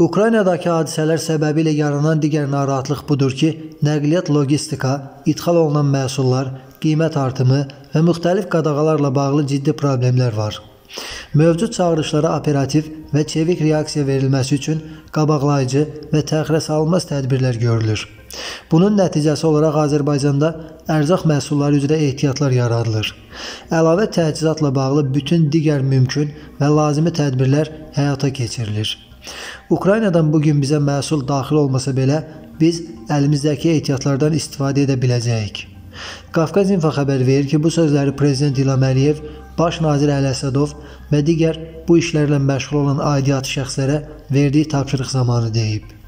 Ukraynadakı hadisələr səbəbilə yaranan digər narahatlıq budur ki, nəqliyyat logistika, idxal olunan məhsullar, qiymət artımı və müxtəlif qadağalarla bağlı ciddi problemlər var. Mövcud çağırışlara operativ və çevik reaksiya verilməsi üçün qabaqlayıcı və təxirə salınmaz tədbirlər görülür. Bunun nəticəsi olaraq Azərbaycanda ərzaq məhsulları üzrə ehtiyatlar yaradılır. Əlavə təchizatla bağlı bütün digər mümkün və lazımi tədbirlər həyata keçirilir. Ukraynadan bu gün bizə məhsul daxil olmasa belə, biz əlimizdəki ehtiyatlardan istifadə edə biləcəyik. Qafqaz İnfo xəbər verir ki, bu sözləri Prezident İlham Əliyev, Baş nazir Əli Əsədov və digər bu işlərlə məşğul olan aidiyyatı şəxslərə verdiyi tapşırıq zamanı deyib.